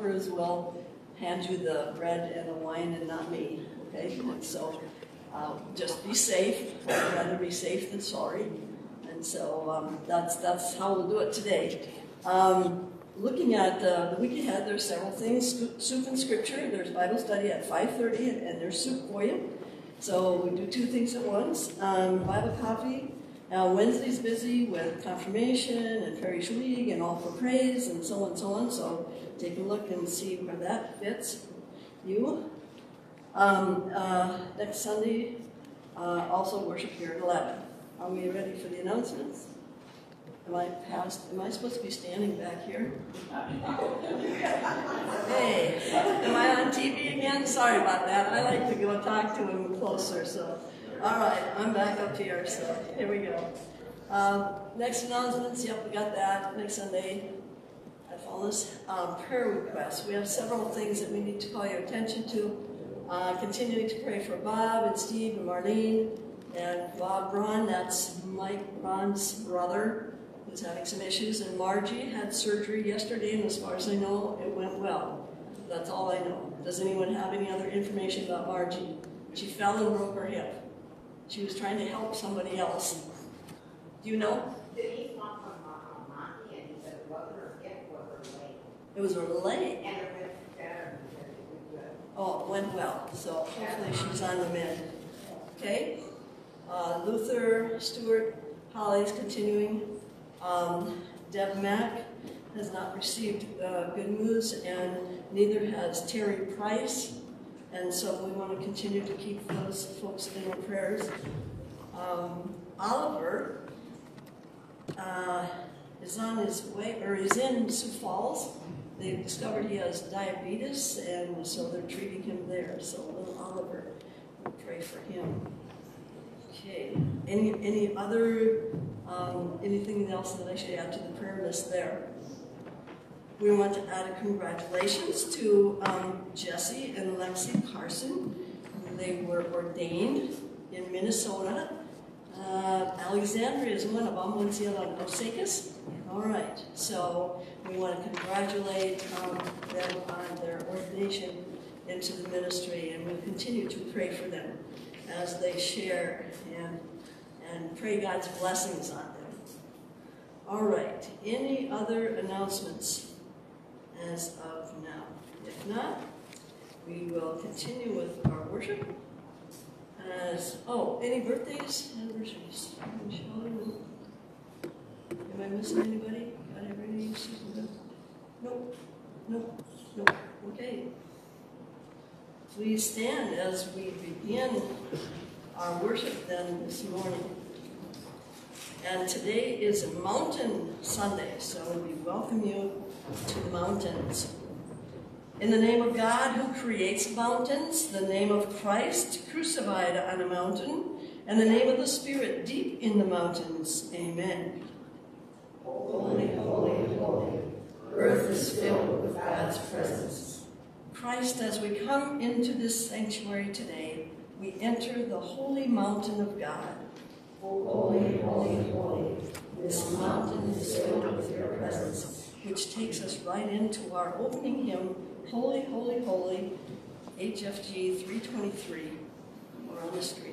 helpers will hand you the bread and the wine and not me, okay? So uh, just be safe. I'd rather be safe than sorry. And so um, that's, that's how we'll do it today. Um, looking at uh, the week ahead, there's several things. Soup and Scripture. There's Bible study at 5.30 and, and there's soup for you. So we do two things at once. Um, Bible coffee. Now Wednesday's busy with confirmation and parish league and all for praise and so on and so on. So take a look and see where that fits you. Um, uh, next Sunday, uh, also worship here at 11. Are we ready for the announcements? Am I past? Am I supposed to be standing back here? hey, am I on TV again? Sorry about that. I like to go talk to him closer. So, all right, I'm back up here. So here we go. Uh, next announcements. Yep, we got that next Sunday. I follow this um, prayer requests. We have several things that we need to call your attention to. Uh, continuing to pray for Bob and Steve and Marlene and Bob Braun. That's Mike Braun's brother who's having some issues, and Margie had surgery yesterday, and as far as I know, it went well. That's all I know. Does anyone have any other information about Margie? She fell and broke her hip. She was trying to help somebody else. Do you know? Did he come from uh, Monty and he said it wasn't her hip, it was her leg? It was her leg. And it went better it was a good. Oh, it went well. So hopefully she's on the mend. Okay? Uh, Luther, Stewart, Holly's continuing. Um, Deb Mack has not received uh, good news, and neither has Terry Price. And so we want to continue to keep those folks in our prayers. Um, Oliver uh, is on his way, or is in Sioux Falls. They've discovered he has diabetes, and so they're treating him there. So little Oliver, we'll pray for him. Okay. Any any other um, anything else that I should add to the prayer list there? We want to add a congratulations to um, Jesse and Lexi Carson. They were ordained in Minnesota. Uh, Alexandria is one of them, Monsiela Osakis. All right, so we want to congratulate um, them on their ordination into the ministry, and we'll continue to pray for them as they share and, and pray God's blessings on them. All right, any other announcements as of now? If not, we will continue with our worship. As, oh, any birthdays, anniversaries? Am I missing anybody? Got everybody? Nope, nope, nope. Okay. Please stand as we begin our worship then this morning. And today is a mountain Sunday, so we welcome you to the mountains. In the name of God who creates mountains, the name of Christ crucified on a mountain, and the name of the Spirit deep in the mountains. Amen. Holy, holy, holy. Earth is filled with God's presence. Christ, as we come into this sanctuary today, we enter the holy mountain of God. Oh, holy, holy, holy. This mountain is filled with your presence, which takes us right into our opening hymn, Holy, Holy, Holy, HFG 323, or on the street.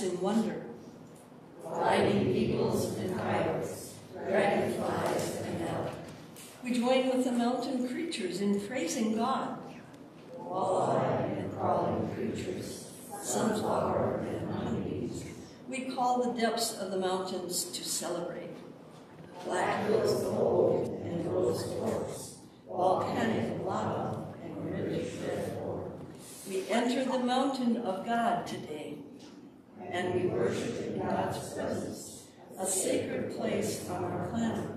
In wonder. Gliding eagles and coyotes, dragonflies and elk. We join with the mountain creatures in praising God. Walleye and crawling creatures, sunflower and honeybees. We call the depths of the mountains to celebrate. Black hills gold and rose quartz, volcanic lava and rich red ore. We enter the mountain of God today. And we worship in God's presence, a sacred place on our planet.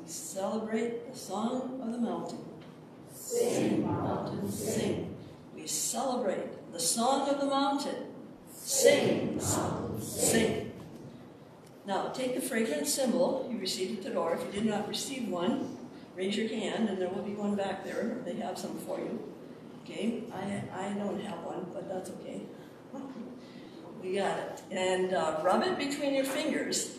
We celebrate the song of the mountain. Sing, mountain, Sing. We celebrate the song of the mountain. Sing, mountains, Sing. Now, take the fragrant symbol you received at the door. If you did not receive one, raise your hand, and there will be one back there. They have some for you. Okay? I, I don't have one, but that's okay. We got it. And uh, rub it between your fingers.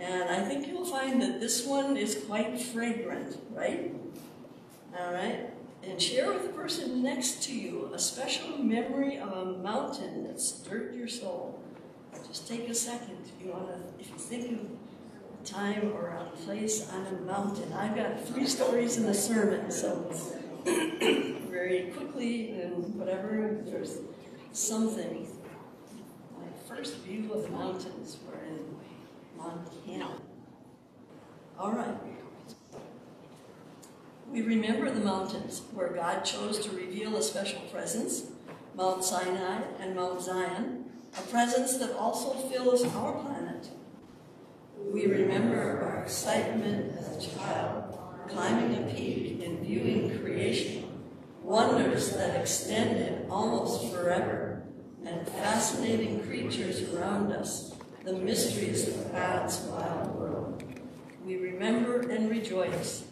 And I think you'll find that this one is quite fragrant, right? All right? And share with the person next to you a special memory of a mountain that stirred your soul. Just take a second. If you want to, if you think of a time or a place on a mountain. I've got three stories in the sermon, so very quickly and whatever, there's something. First view of mountains were in Montana. All right. We remember the mountains where God chose to reveal a special presence, Mount Sinai and Mount Zion, a presence that also fills our planet. We remember our excitement as a child, climbing a peak and viewing creation, wonders that extended almost forever, and fascinating creatures around us, the mysteries of God's wild world. We remember and rejoice.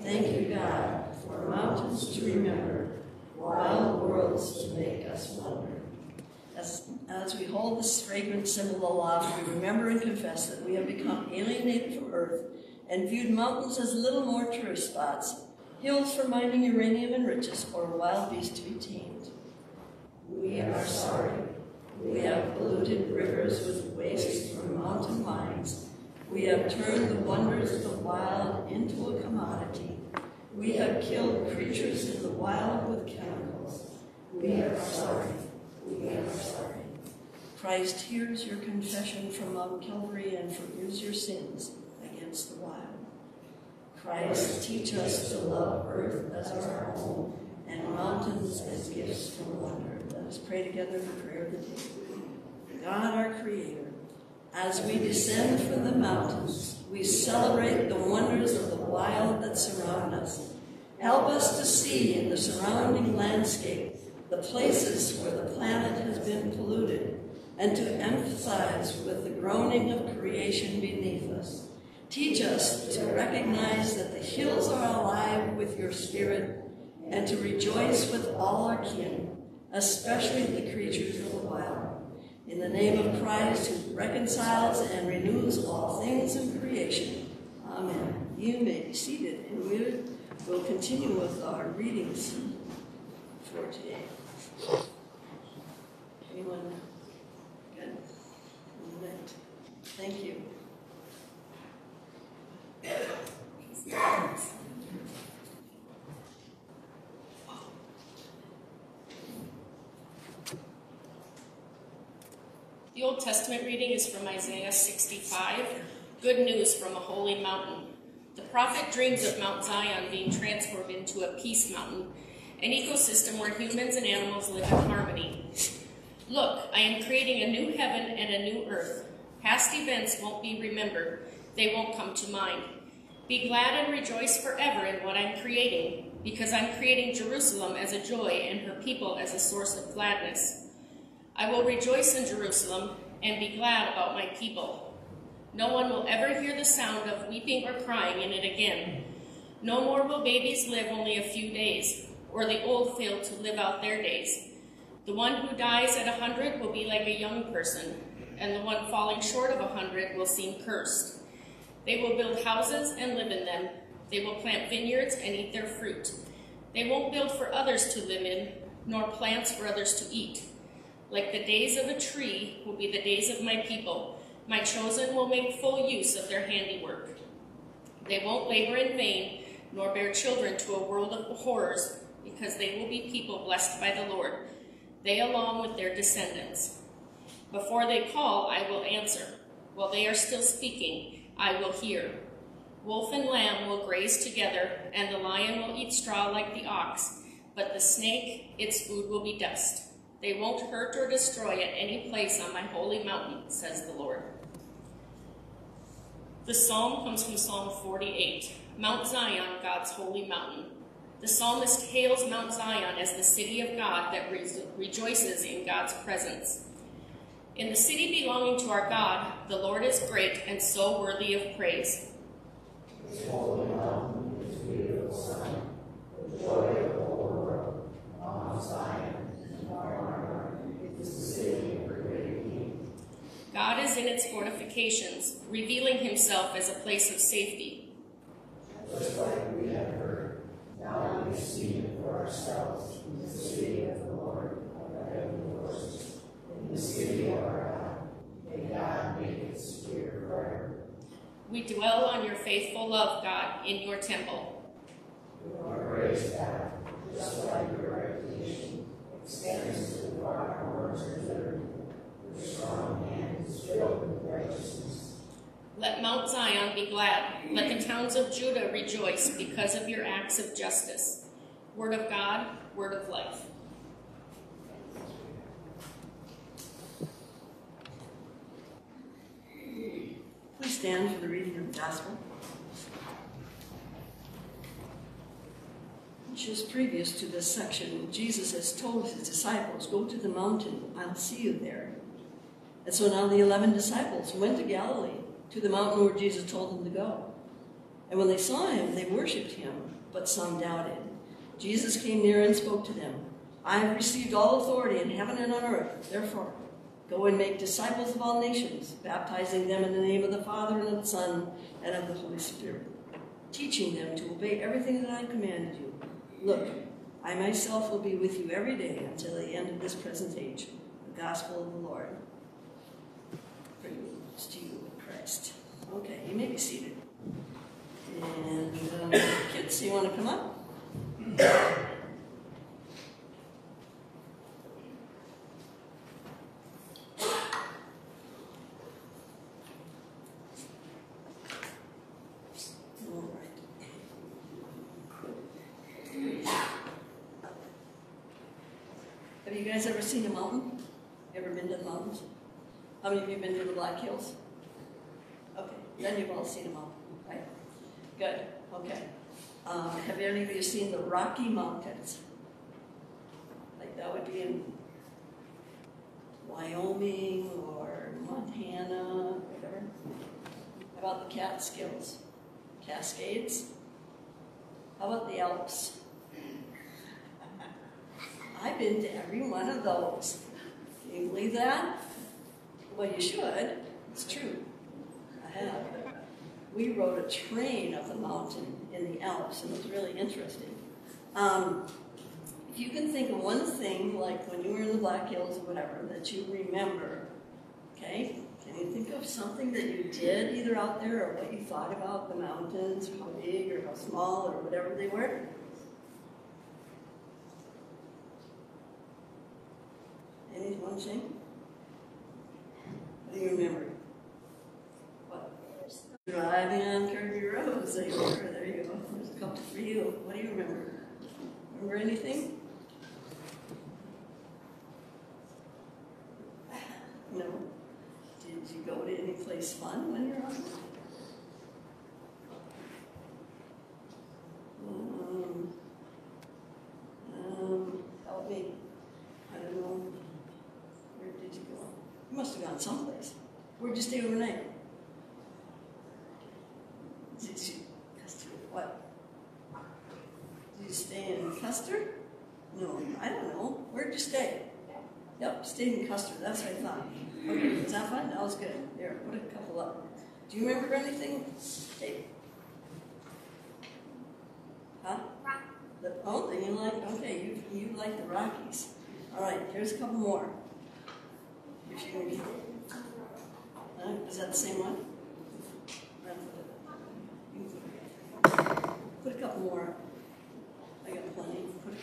Thank you, God, for mountains to remember, wild worlds to make us wonder. As, as we hold this fragrant symbol aloft, we remember and confess that we have become alienated from earth and viewed mountains as little more tourist spots, hills for mining uranium and riches, or wild beasts to be tamed. We are sorry. We have polluted rivers with waste from mountain mines. We have turned the wonders of the wild into a commodity. We have killed creatures in the wild with chemicals. We are sorry. We are sorry. Christ hears your confession from Mount Calvary and forgives your sins against the wild. Christ, teach us to love earth as our home and mountains as gifts from wonder. Let us pray together the prayer of the day. God, our Creator, as we descend from the mountains, we celebrate the wonders of the wild that surround us. Help us to see in the surrounding landscape the places where the planet has been polluted and to emphasize with the groaning of creation beneath us. Teach us to recognize that the hills are alive with your spirit and to rejoice with all our kin, especially the creatures of the wild. In the name of Christ, who reconciles and renews all things in creation. Amen. You may be seated, and we will continue with our readings for today. Anyone? Good? Thank you. Old Testament reading is from Isaiah 65, Good News from a Holy Mountain. The prophet dreams of Mount Zion being transformed into a peace mountain, an ecosystem where humans and animals live in harmony. Look, I am creating a new heaven and a new earth. Past events won't be remembered, they won't come to mind. Be glad and rejoice forever in what I'm creating, because I'm creating Jerusalem as a joy and her people as a source of gladness. I will rejoice in Jerusalem and be glad about my people. No one will ever hear the sound of weeping or crying in it again. No more will babies live only a few days, or the old fail to live out their days. The one who dies at a hundred will be like a young person. and the one falling short of a hundred will seem cursed. They will build houses and live in them. They will plant vineyards and eat their fruit. They won't build for others to live in, nor plants for others to eat. Like the days of a tree will be the days of my people. My chosen will make full use of their handiwork. They won't labor in vain, nor bear children to a world of horrors, because they will be people blessed by the Lord, they along with their descendants. Before they call, I will answer. While they are still speaking, I will hear. Wolf and lamb will graze together, and the lion will eat straw like the ox, but the snake, its food will be dust. They won't hurt or destroy at any place on my holy mountain, says the Lord. The psalm comes from Psalm 48, Mount Zion, God's holy mountain. The psalmist hails Mount Zion as the city of God that re rejoices in God's presence. In the city belonging to our God, the Lord is great and so worthy of praise. Mountain the joy of the Zion and our is the city of the great King. God is in its fortifications, revealing himself as a place of safety. Just like we have heard, now we see it for ourselves in the city of the Lord of the heavenly horses, in the city of our God. May God make it secure forever. We dwell on your faithful love, God, in your temple. Your grace, God, just like your reputation, extends to far corners of liberty. Strong is with righteousness. Let Mount Zion be glad. Let the towns of Judah rejoice because of your acts of justice. Word of God, word of life. Please stand for the reading of the gospel. Just previous to this section, Jesus has told his disciples, Go to the mountain, I'll see you there. And so now the 11 disciples went to Galilee, to the mountain where Jesus told them to go. And when they saw him, they worshipped him, but some doubted. Jesus came near and spoke to them. I have received all authority in heaven and on earth. Therefore, go and make disciples of all nations, baptizing them in the name of the Father and of the Son and of the Holy Spirit, teaching them to obey everything that I commanded you. Look, I myself will be with you every day until the end of this present age. The gospel of the Lord. To you. Okay, you may be seated. And um, kids, you want to come up? Have you guys ever seen a mountain? Ever been to the mountains? How many of you have been to the Black Hills? Okay, then you've all seen them mountain, right? Good, okay. Um, have any of you seen the Rocky Mountains? Like that would be in Wyoming or Montana, whatever. How about the Catskills? Cascades? How about the Alps? I've been to every one of those. Can you believe that? Well, you should. It's true. I have. We rode a train up the mountain in the Alps, and it was really interesting. Um, if you can think of one thing, like when you were in the Black Hills or whatever, that you remember, okay? Can you think of something that you did either out there or what you thought about the mountains, how big or how small or whatever they were? Any one thing? Do you remember? What? Driving on Kirby Road, there you were. There you go. There's a couple for you. What do you remember? Remember anything? No. Did you go to any place fun when you were on it? Um, um, help me. I don't know. Where did you You must have gone someplace. Where'd you stay overnight? Did you, Custer, what? Did you stay in Custer? No, I don't know. Where'd you stay? Yep, stayed in Custer, that's what I thought. Okay, was that fun? That was good. There, put a couple up. Do you remember anything? Hey. Huh? The, oh, you like, okay, you, you like the Rockies. All right, here's a couple more. Is that the same one? Put a couple more. I got plenty. Put,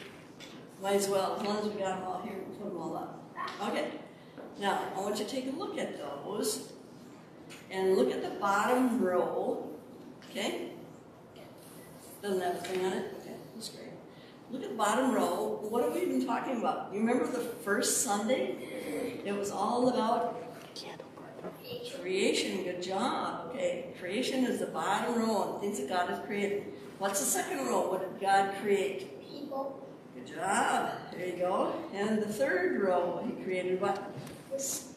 might as well, as long as we got them all here, we'll put them all up. Okay. Now, I want you to take a look at those and look at the bottom row. Okay? Doesn't have a thing on it? Okay, that's great. Look at the bottom row. What have we been talking about? You remember the first Sunday? It was all about creation. Good job. Okay, creation is the bottom row and things that God has created. What's the second row? What did God create? People. Good job. There you go. And the third row, He created what? The sky.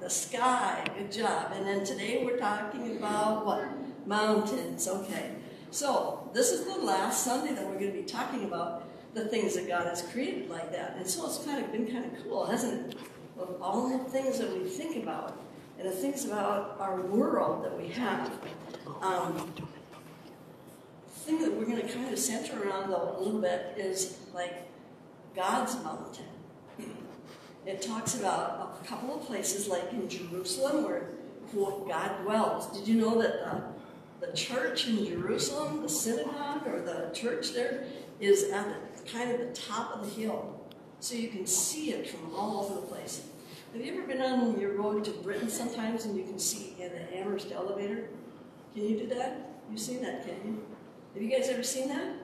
The sky. Good job. And then today we're talking about what? Mountains. Okay. So this is the last Sunday that we're going to be talking about the things that God has created like that. And so it's kind of been kind of cool, hasn't it? Of all the things that we think about and the things about our world that we have. Um, the thing that we're going to kind of center around though a little bit is like God's mountain. It talks about a couple of places like in Jerusalem where quote, God dwells. Did you know that the, the church in Jerusalem, the synagogue or the church there, is at the, kind of the top of the hill. So you can see it from all over the place. Have you ever been on your road to Britton sometimes and you can see in the Amherst elevator? Can you do that? You've seen that, can you? Have you guys ever seen that?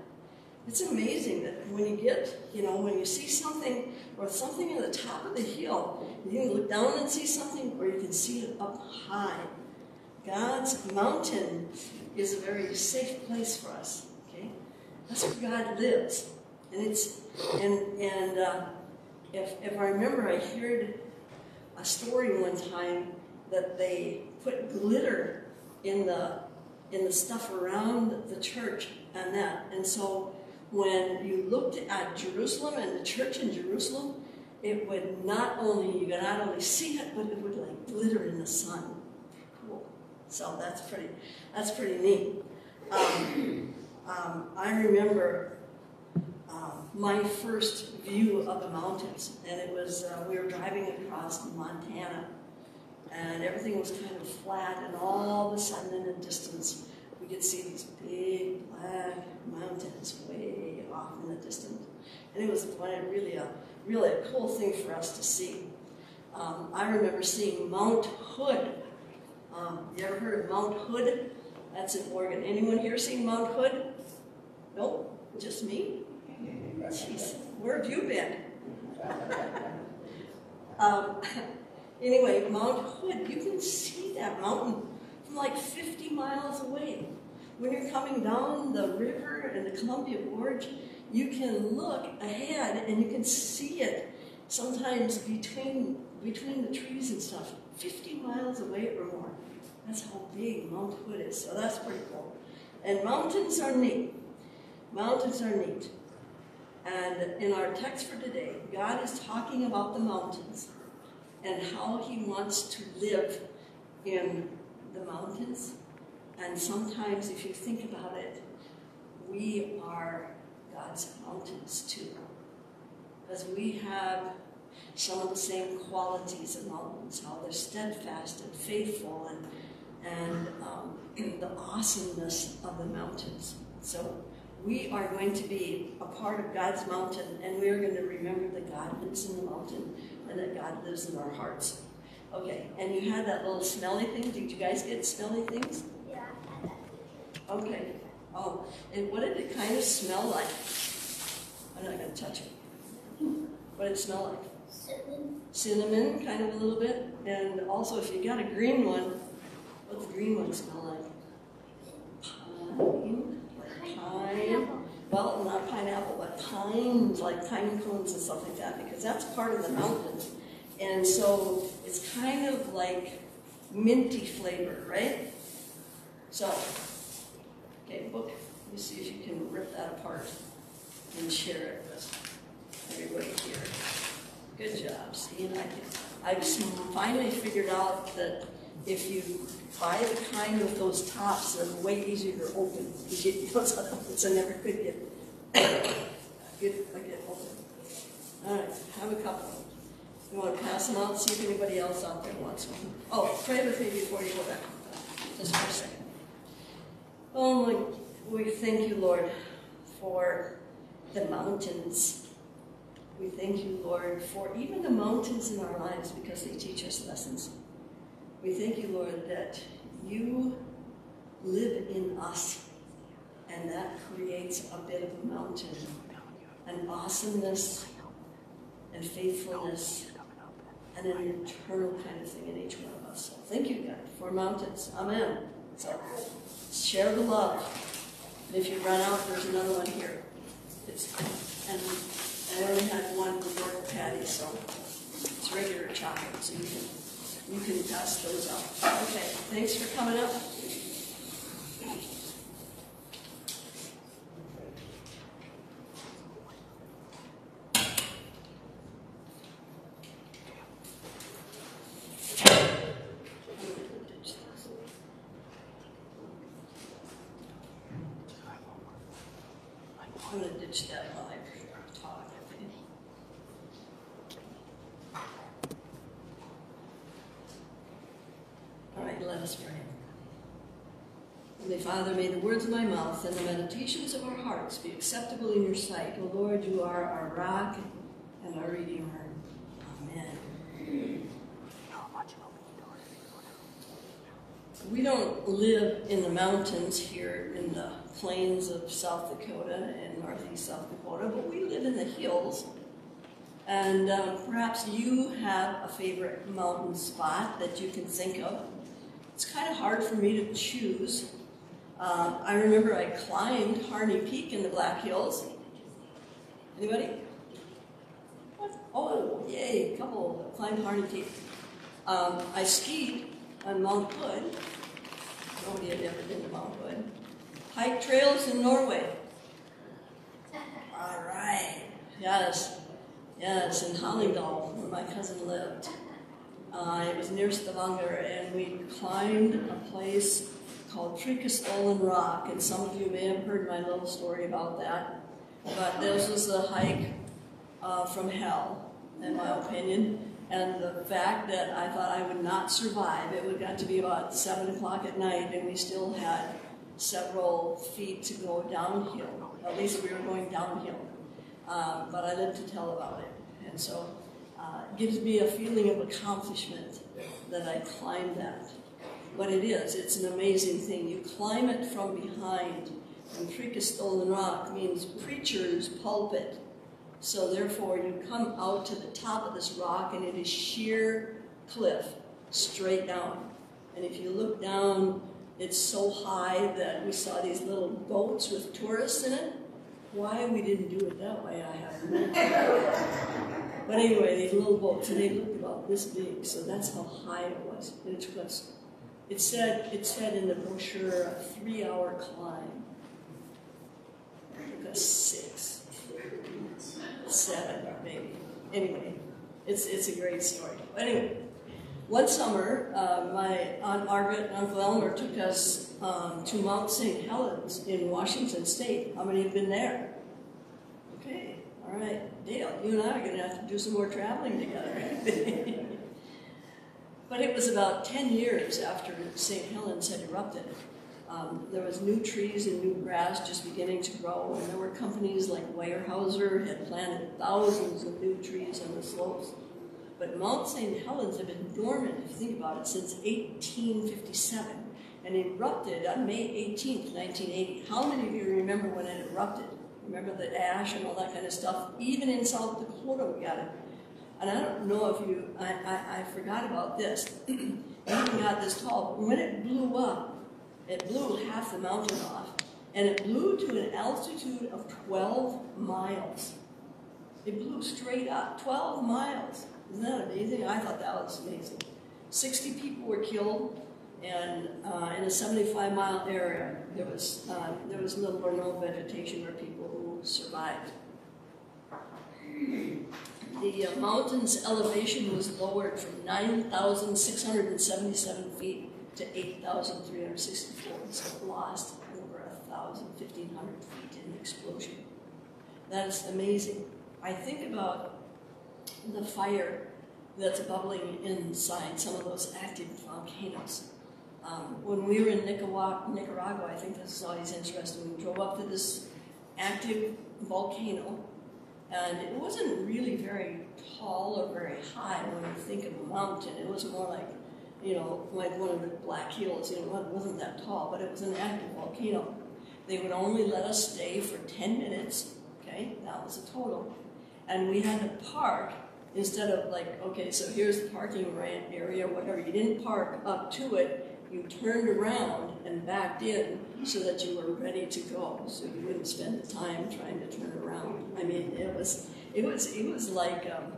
It's amazing that when you get, you know, when you see something or something at the top of the hill, you can look down and see something or you can see it up high. God's mountain is a very safe place for us. Okay, that's where God lives, and it's and and uh, if if I remember, I heard a story one time that they put glitter in the in the stuff around the church and that, and so when you looked at Jerusalem and the church in Jerusalem, it would not only you could not only see it, but it would like glitter in the sun. So that's pretty that's pretty neat. Um, um, I remember um, my first view of the mountains, and it was uh, we were driving across Montana, and everything was kind of flat, and all of a sudden in the distance we could see these big black mountains way off in the distance, and it was really a really a cool thing for us to see. Um, I remember seeing Mount Hood. Um, you ever heard of Mount Hood? That's in Oregon. Anyone here seen Mount Hood? Nope, just me. Jeez, where have you been? um, anyway, Mount Hood, you can see that mountain from like 50 miles away. When you're coming down the river and the Columbia Gorge, you can look ahead and you can see it sometimes between between the trees and stuff, 50 miles away or more. That's how big Mount Hood is. So that's pretty cool. And mountains are neat. Mountains are neat. And in our text for today, God is talking about the mountains and how he wants to live in the mountains. And sometimes, if you think about it, we are God's mountains too. Because we have some of the same qualities of mountains, how they're steadfast and faithful and, and um, the awesomeness of the mountains. So we are going to be a part of God's mountain and we are going to remember that God lives in the mountain and that God lives in our hearts. Okay, and you had that little smelly thing. Did you guys get smelly things? Yeah, I had that. Okay. Oh, and what did it kind of smell like? I'm not going to touch it. What did it smell like? Cinnamon. Kind of a little bit. And also, if you got a green one, what's the green one smell like? Pine. Pine. Well, not pineapple, but pines, like pine cones and stuff like that, because that's part of the mountains. And so it's kind of like minty flavor, right? So, okay, book. Let me see if you can rip that apart and share it with everybody here. Good job, and I, I finally figured out that if you buy the kind with those tops, they're way easier to open. You get those other ones, I never could get, get, I get open. All right, have a couple. You want to pass them out, see if anybody else out there wants one. Oh, pray with me before you go back, just for a second. Oh, Lord, we thank you, Lord, for the mountains. We thank you, Lord, for even the mountains in our lives because they teach us lessons. We thank you, Lord, that you live in us and that creates a bit of a mountain, an awesomeness and faithfulness and an eternal kind of thing in each one of us. So thank you, God, for mountains. Amen. So share the love. And if you run out, there's another one here. It's, and I only had one for Patty, so it's regular chocolate, so you can, you can pass those out. Okay, thanks for coming up. I'm gonna ditch that live talk. All right, let us pray. Heavenly Father, may the words of my mouth and the meditations of our hearts be acceptable in your sight. O Lord, you are our rock and our redeemer. Amen. We don't live in the mountains here in the plains of South Dakota and northeast South Dakota, but we live in the hills. And um, perhaps you have a favorite mountain spot that you can think of. It's kind of hard for me to choose. Uh, I remember I climbed Harney Peak in the Black Hills. Anybody? What? Oh, yay, a couple climbed Harney Peak. Um, I skied on Mount Hood. Nobody had ever been to Mount Hood. Hike trails in Norway. All right. Yes. Yes, in Hallingdal, where my cousin lived. Uh, it was near Stavanger, and we climbed a place called Preikestolen Rock, and some of you may have heard my little story about that. But this was a hike uh, from hell, in my opinion. And the fact that I thought I would not survive, it got to be about 7 o'clock at night, and we still had several feet to go downhill. At least we were going downhill. Um, but I lived to tell about it. And so uh, it gives me a feeling of accomplishment that I climbed that. What it is, it's an amazing thing. You climb it from behind. And Preikestolen Rock means preacher's pulpit. So therefore, you come out to the top of this rock, and it is sheer cliff, straight down. And if you look down, it's so high that we saw these little boats with tourists in it. Why we didn't do it that way, I have no clue. But anyway, these little boats, and they looked about this big, so that's how high it was. And it us, it said, it said in the brochure, a three-hour climb. It took six, seven, maybe. Anyway, it's, it's a great story. Anyway, one summer, uh, my Aunt Margaret and Uncle Elmer took us um, to Mount St. Helens in Washington State. How many have been there? Okay, all right. Dale, you and I are going to have to do some more traveling together. but it was about 10 years after St. Helens had erupted. Um, there was new trees and new grass just beginning to grow, and there were companies like Weyerhaeuser had planted thousands of new trees on the slopes. But Mount St. Helens had been dormant, if you think about it, since 1857 and erupted on May 18, 1980. How many of you remember when it erupted? Remember the ash and all that kind of stuff? Even in South Dakota, we got it. And I don't know if you, I, I, I forgot about this. it got this tall. When it blew up, it blew half the mountain off, and it blew to an altitude of 12 miles. It blew straight up, 12 miles. Isn't that amazing? I thought that was amazing. 60 people were killed, and uh, in a 75 mile area, there was, uh, there was little or no vegetation or people who survived. The uh, mountain's elevation was lowered from 9,677 feet to 8,364. So it lost over 1,000, 1,500 feet in the explosion. That is amazing. I think about the fire that's bubbling inside some of those active volcanoes. Um, when we were in Nicaragua, I think this is always interesting. We drove up to this active volcano, and it wasn't really very tall or very high when you think of a mountain. It was more like, you know, like one of the Black Hills. You know, it wasn't that tall, but it was an active volcano. They would only let us stay for 10 minutes, okay? That was the total. And we had to park instead of like, okay, so here's the parking area, whatever. You didn't park up to it, you turned around and backed in so that you were ready to go, so you wouldn't spend the time trying to turn around. I mean, it was, it was, it was like, um,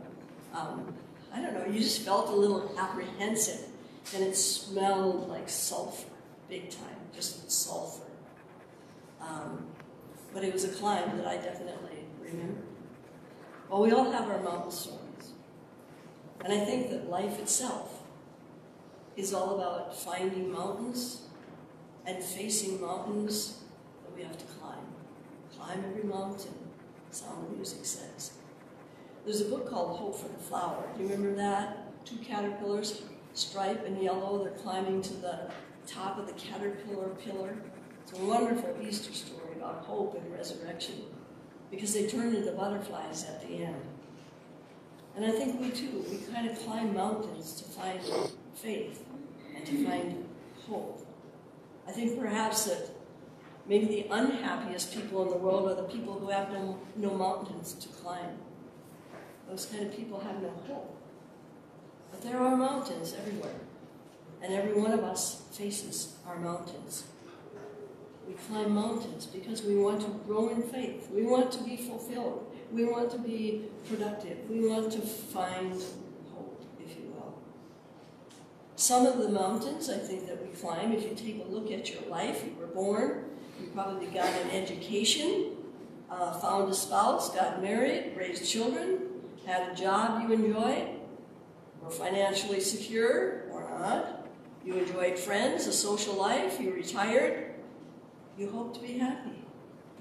um, I don't know, you just felt a little apprehensive, and it smelled like sulfur, big time, just sulfur. Um, but it was a climb that I definitely remember. Well, we all have our mountain stories, and I think that life itself is all about finding mountains and facing mountains that we have to climb. Climb every mountain, Sound of Music says. There's a book called Hope for the Flower. Do you remember that? Two caterpillars, stripe and yellow, they're climbing to the top of the caterpillar pillar. It's a wonderful Easter story about hope and resurrection because they turn into butterflies at the end. And I think we too, we kind of climb mountains to find faith and to find hope. I think perhaps that maybe the unhappiest people in the world are the people who have no, no mountains to climb. Those kind of people have no hope. But there are mountains everywhere, and every one of us faces our mountains. We climb mountains because we want to grow in faith. We want to be fulfilled. We want to be productive. We want to find hope, if you will. Some of the mountains I think that we climb, if you take a look at your life, you were born, you probably got an education, uh, found a spouse, got married, raised children, had a job you enjoyed, were financially secure or not. You enjoyed friends, a social life, you retired. You hope to be happy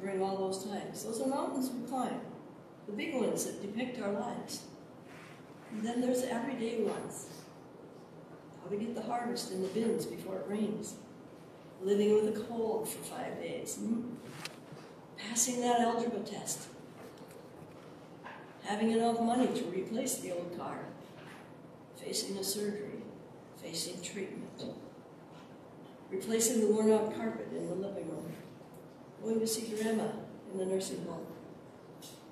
during all those times. Those are mountains we climb the big ones that depict our lives. And then there's the everyday ones. How to get the harvest in the bins before it rains. Living with a cold for five days. Hmm? Passing that algebra test. Having enough money to replace the old car. Facing a surgery. Facing treatment. Replacing the worn out carpet in the living room. Going to see grandma in the nursing home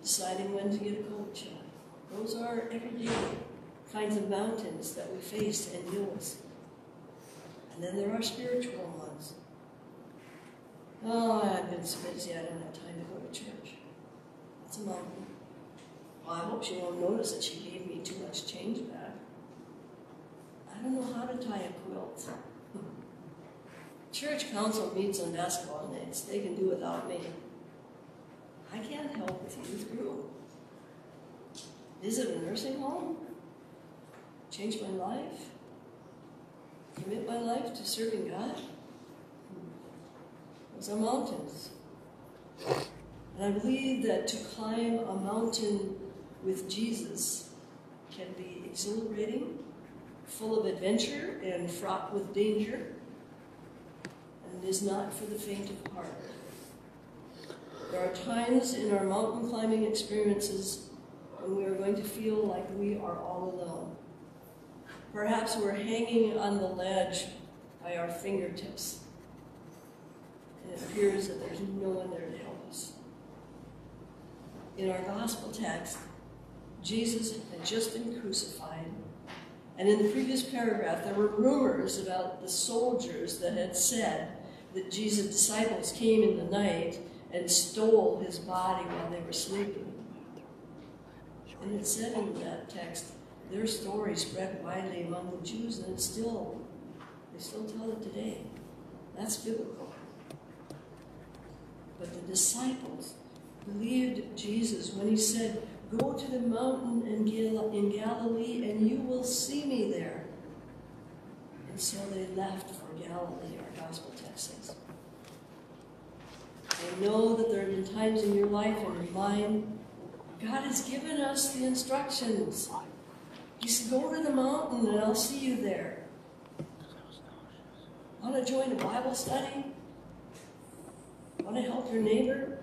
deciding when to get a cold shot. Those are everyday kinds of mountains that we face and with. And then there are spiritual ones. Oh, I've been so busy, I don't have time to go to church. That's a mountain. Well, I hope she won't notice that she gave me too much change back. I don't know how to tie a quilt. Church council meets on basketball nights. They can do without me. I can't help with youth group. Visit a nursing home? Change my life? Commit my life to serving God? Those are mountains. And I believe that to climb a mountain with Jesus can be exhilarating, full of adventure, and fraught with danger, and is not for the faint of heart. There are times in our mountain climbing experiences when we are going to feel like we are all alone. Perhaps we're hanging on the ledge by our fingertips, and it appears that there's no one there to help us. In our gospel text, Jesus had just been crucified, and in the previous paragraph, there were rumors about the soldiers that had said that Jesus' disciples came in the night and stole his body while they were sleeping. And it said in that text, their story spread widely among the Jews, and it's still, they still tell it today. That's biblical. But the disciples believed Jesus when he said, Go to the mountain in, Gal- in Galilee, and you will see me there. And so they left for Galilee, our gospel text says. I know that there have been times in your life and in mine, God has given us the instructions. He said, Go to the mountain and I'll see you there. Want to join a Bible study? Want to help your neighbor?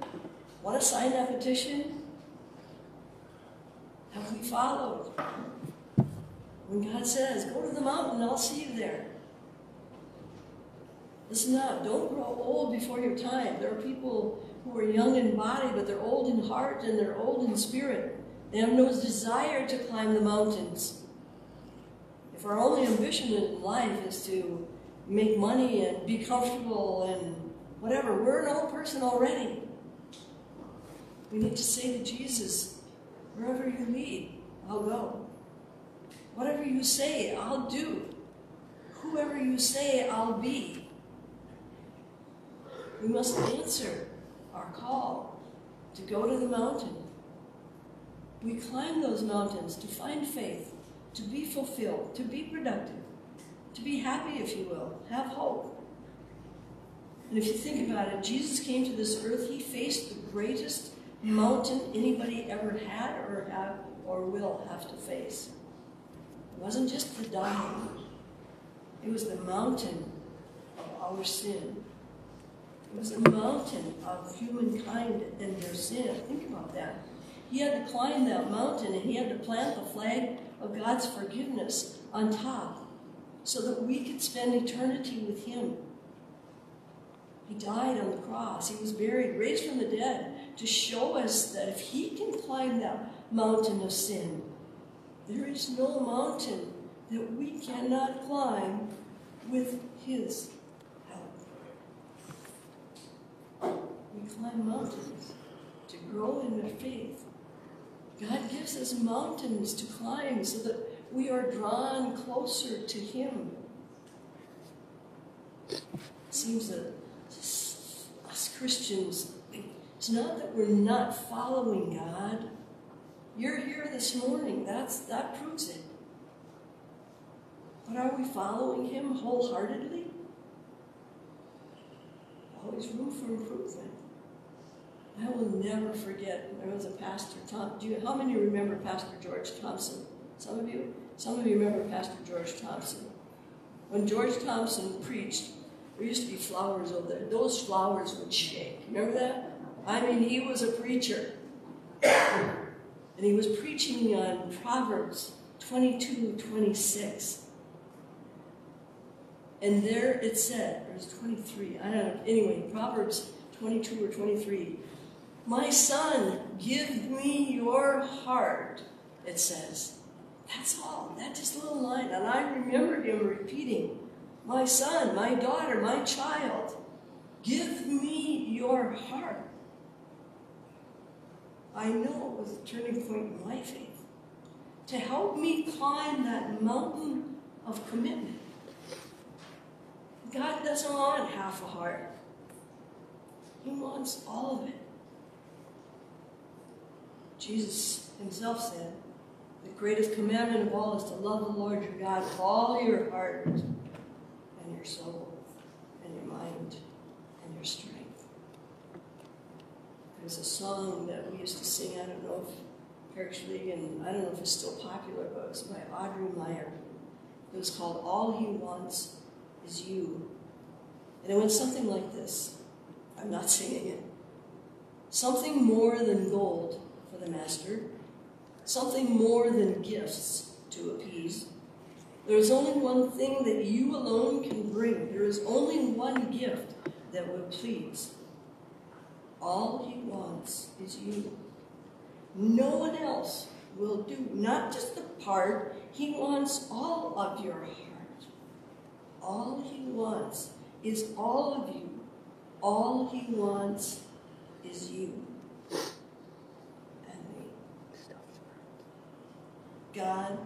Want to sign that petition? Have we followed? When God says, Go to the mountain, I'll see you there. Listen up, don't grow old before your time. There are people who are young in body, but they're old in heart and they're old in spirit. They have no desire to climb the mountains. If our only ambition in life is to make money and be comfortable and whatever, we're an old person already. We need to say to Jesus, wherever you lead, I'll go. Whatever you say, I'll do. Whoever you say, I'll be. We must answer our call to go to the mountain. We climb those mountains to find faith, to be fulfilled, to be productive, to be happy, if you will, have hope. And if you think about it, Jesus came to this earth, he faced the greatest mountain anybody ever had or have or will have to face. It wasn't just the dying, it was the mountain of our sin. It was the mountain of humankind and their sin. Think about that. He had to climb that mountain and he had to plant the flag of God's forgiveness on top so that we could spend eternity with him. He died on the cross. He was buried, raised from the dead to show us that if he can climb that mountain of sin, there is no mountain that we cannot climb with his help. We climb mountains to grow in our faith. God gives us mountains to climb so that we are drawn closer to Him. It seems that us Christians, it's not that we're not following God. You're here this morning. That's that proves it. But are we following Him wholeheartedly? Always room for improvement. I will never forget. There was a pastor, Tom. Do you, how many remember Pastor George Thompson? Some of you. Some of you remember Pastor George Thompson. When George Thompson preached, there used to be flowers over there. Those flowers would shake. Remember that? I mean, he was a preacher, and he was preaching on Proverbs 22, 26. And there it said, or it's 23, I don't know. Anyway, Proverbs 22 or 23. My son, give me your heart, it says. That's all. That's just little line. And I remember him repeating, My son, my daughter, my child, give me your heart. I know it was a turning point in my faith to help me climb that mountain of commitment. God doesn't want half a heart. He wants all of it. Jesus himself said, the greatest commandment of all is to love the Lord your God with all your heart and your soul and your mind and your strength. There's a song that we used to sing, I don't know if Parish League, and I don't know if it's still popular, but it was by Audrey Mieir. It was called All He Wants Is You. And it went something like this. I'm not singing it. Something more than gold for the master, something more than gifts to appease. There is only one thing that you alone can bring. There is only one gift that will please. All he wants is you. No one else will do, not just the part, he wants all of your heart. All he wants is all of you. All he wants is you and me. God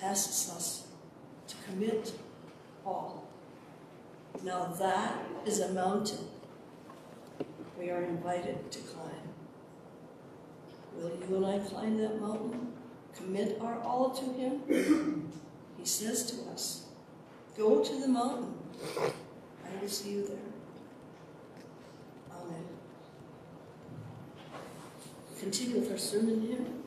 asks us to commit all. Now that is a mountain we are invited to climb Will you and I climb that mountain? Commit our all to Him? He says to us, Go to the mountain. I will see you there. Amen. Continue with our sermon here.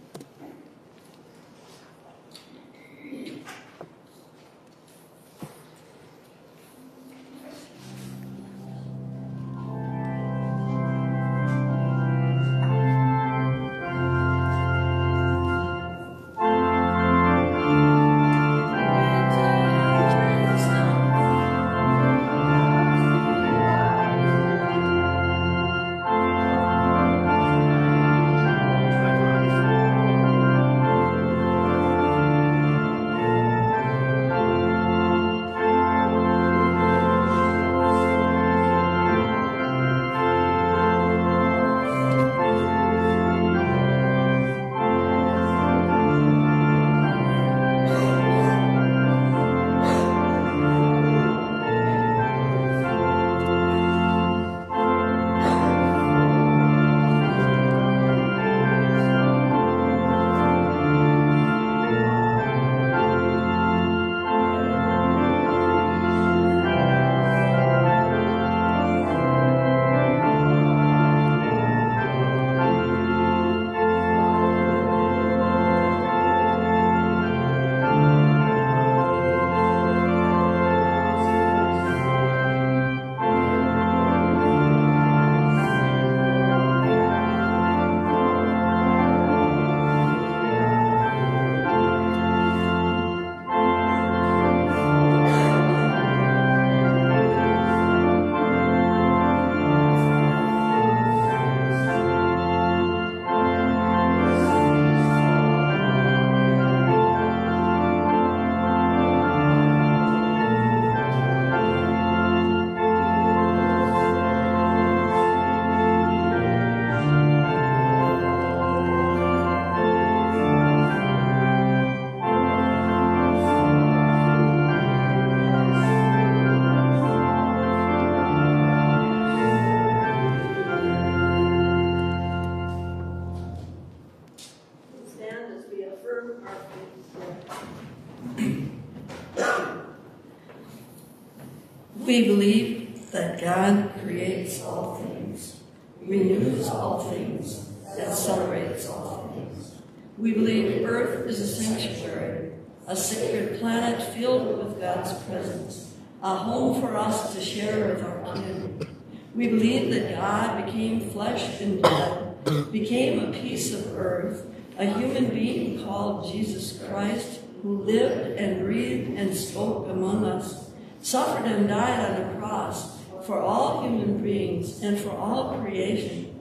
We believe that God creates all things, renews all things, accelerates all things. We believe Earth is a sanctuary, a sacred planet filled with God's presence, a home for us to share with our kin. We believe that God became flesh and blood, became a piece of earth, a human being called Jesus Christ, who lived and breathed and spoke among us, suffered and died on the cross for all human beings and for all creation.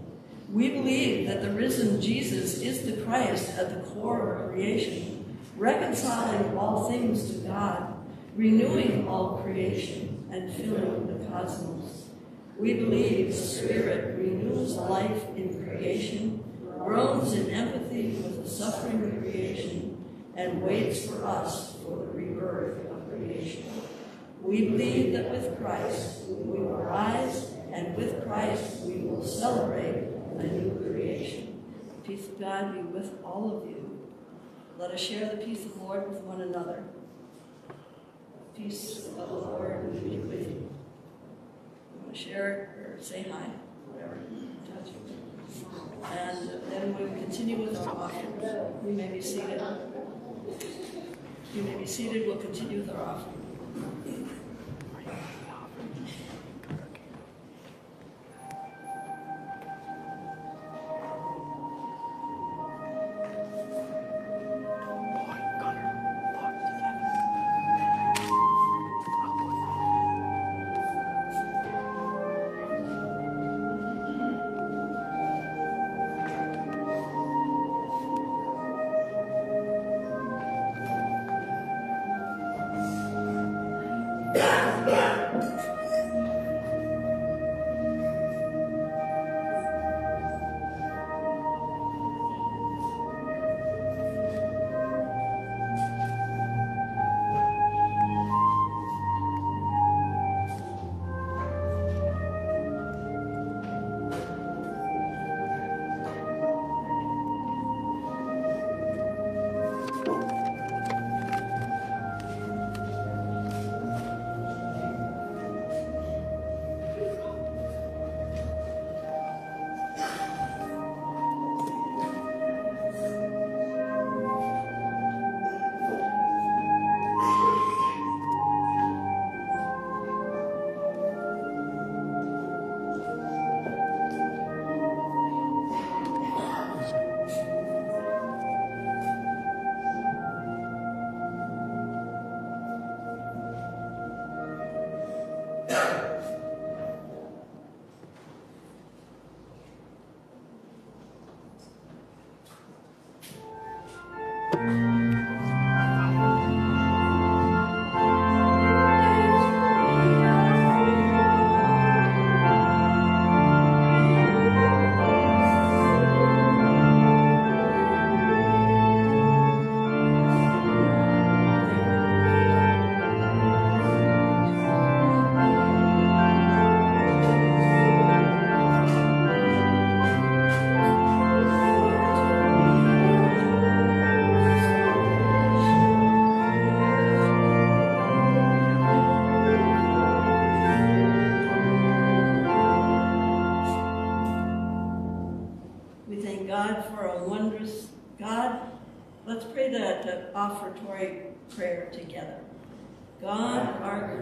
We believe that the risen Jesus is the Christ at the core of creation, reconciling all things to God, renewing all creation, and filling the cosmos. We believe the Spirit renews life in creation, groans in empathy with the suffering creation, and waits for us for the rebirth of creation. We believe that with Christ we will rise, and with Christ we will celebrate a new creation. Peace of God be with all of you. Let us share the peace of the Lord with one another. Peace of the Lord be with you. You want to share it or say hi, whatever. And then we will continue with our offering. You may be seated. You may be seated. We'll continue with our offering.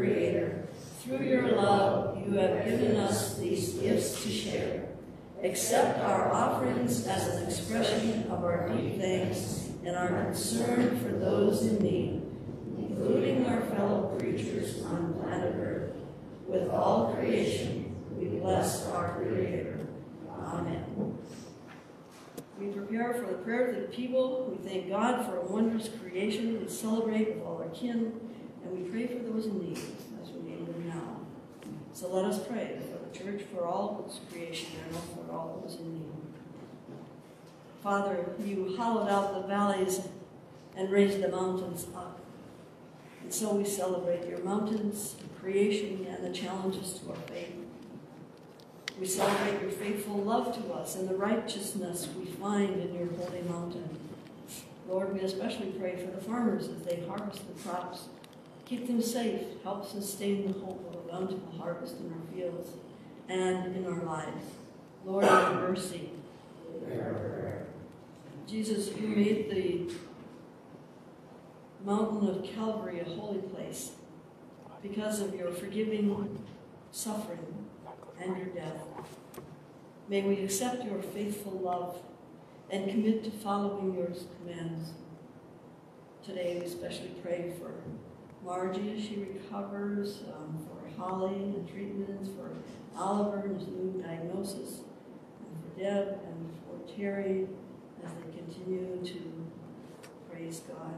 Creator, through your love, you have given us these gifts to share. Accept our offerings as an expression of our deep thanks and our concern for those in need, including our fellow creatures on planet Earth. With all creation, we bless our Creator. Amen. We prepare for the prayer of the people. We thank God for a wondrous creation. We celebrate with all our kin, we pray for those in need as we name them now. So let us pray for the church, for all of its creation, and for all those in need. Father, you hollowed out the valleys and raised the mountains up. And so we celebrate your mountains, creation, and the challenges to our faith. We celebrate your faithful love to us and the righteousness we find in your holy mountain. Lord, we especially pray for the farmers as they harvest the crops. Keep them safe. Help sustain the hope of a bountiful harvest in our fields and in our lives. Lord, have mercy. Jesus, you made the mountain of Calvary a holy place because of your forgiving suffering and your death. May we accept your faithful love and commit to following your commands. Today we especially pray for Margie she recovers, um, for Holly and treatments, for Oliver and his new diagnosis, and for Deb and for Terry as they continue to praise God.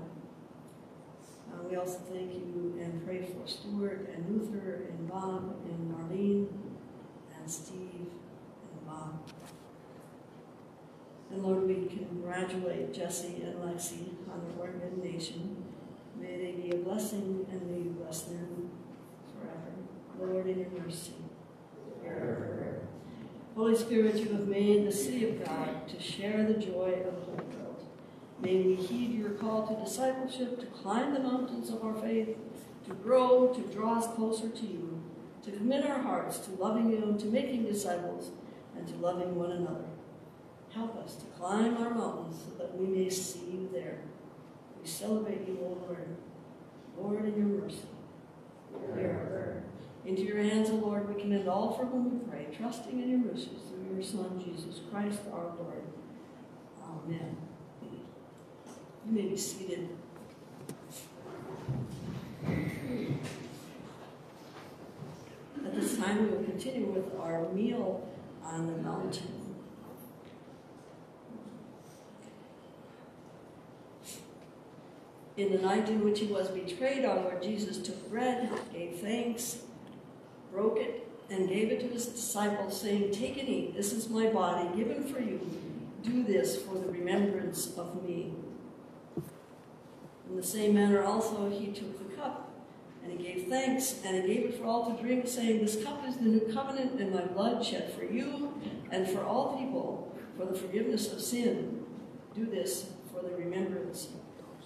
Uh, we also thank you and pray for Stuart and Luther and Bob and Marlene and Steve and Bob. And Lord, we congratulate Jesse and Lexi on their ordination. May they be a blessing and may you bless them forever. Lord, in your mercy. Holy Spirit, you have made the city of God to share the joy of the whole world. May we heed your call to discipleship, to climb the mountains of our faith, to grow, to draw us closer to you, to commit our hearts to loving you, to making disciples, and to loving one another. Help us to climb our mountains so that we may see you there. We celebrate you, O Lord. Lord, in your mercy. Hear our prayer. Into your hands, O Lord, we commend all for whom we pray, trusting in your mercies through your Son, Jesus Christ our Lord. Amen. You may be seated. At this time, we will continue with our meal on the mountain. In the night in which he was betrayed, our Lord Jesus took bread, gave thanks, broke it, and gave it to his disciples, saying, Take and eat, this is my body given for you. Do this for the remembrance of me. In the same manner also he took the cup, and he gave thanks, and he gave it for all to drink, saying, This cup is the new covenant in my blood shed for you and for all people for the forgiveness of sin. Do this for the remembrance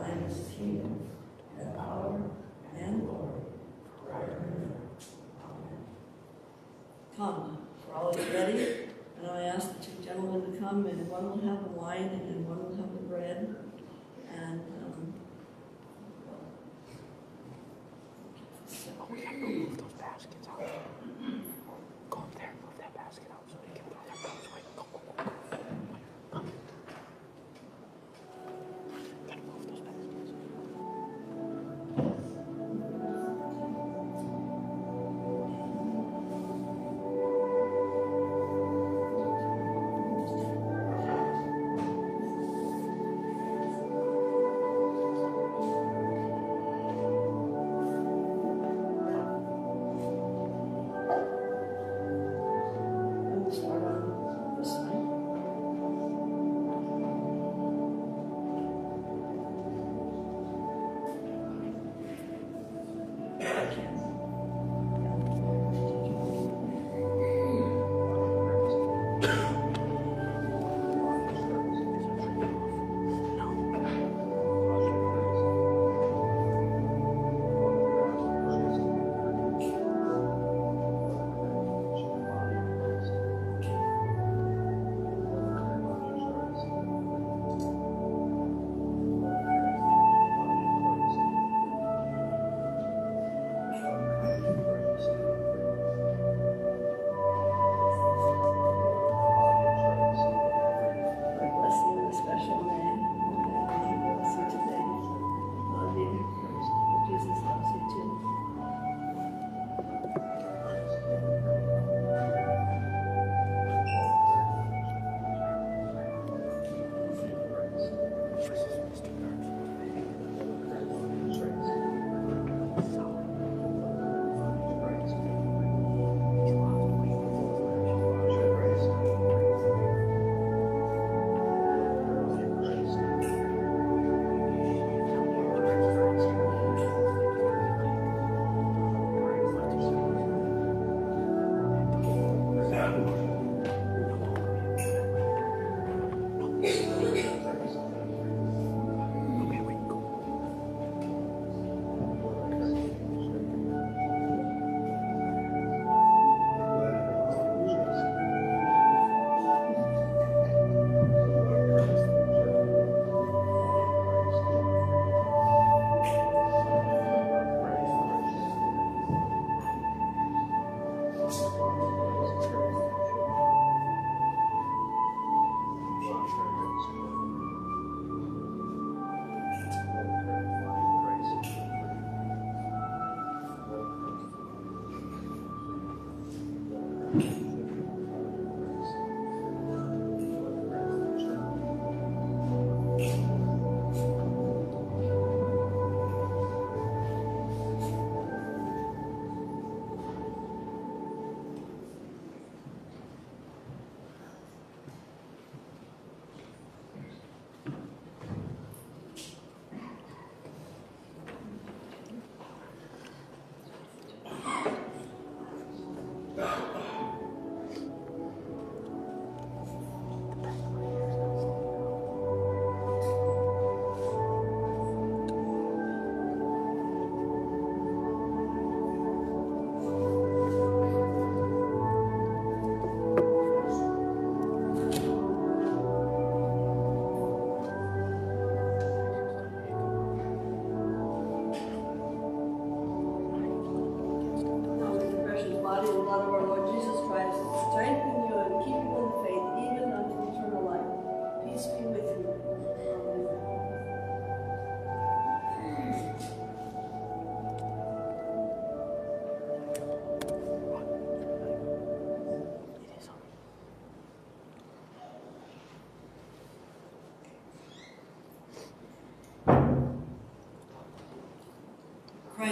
Thine is the kingdom, and power, and glory, forever and ever. Amen. Come, for all ready, and I ask the two gentlemen to come, and one will have the wine, and one will have the bread, and, um, Move those baskets out. Go up there, move that basket out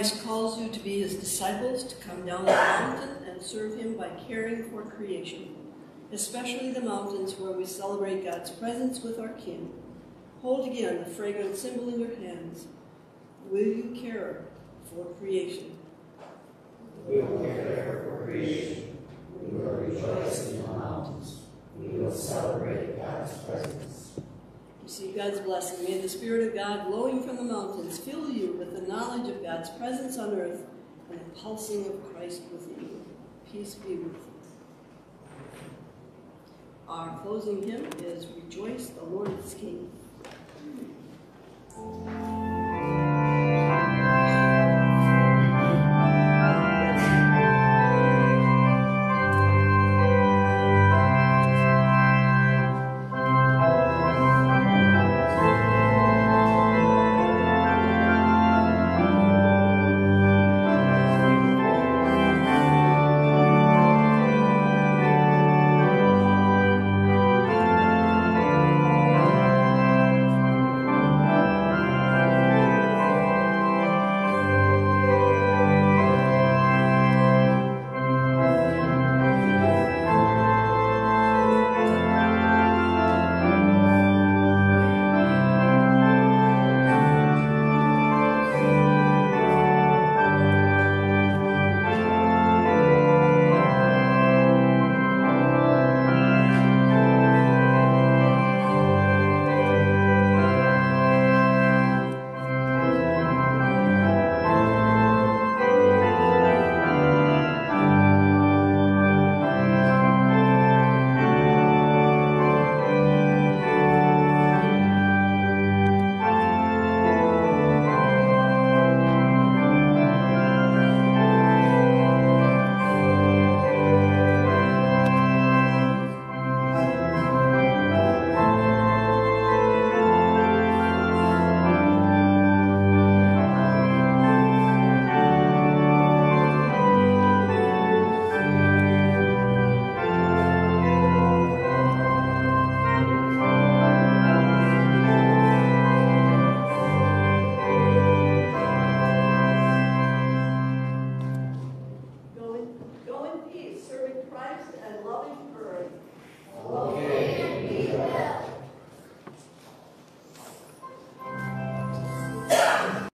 Christ calls you to be his disciples, to come down the mountain and serve him by caring for creation, especially the mountains where we celebrate God's presence with our King. Hold again the fragrant symbol in your hands. Will you care for creation? We will care for creation. We will rejoice in the mountains. We will celebrate God's presence. Receive God's blessing. May the Spirit of God blowing from the mountains fill you knowledge of God's presence on earth and the pulsing of Christ within you. Peace be with you. Our closing hymn is Rejoice, the Lord is King.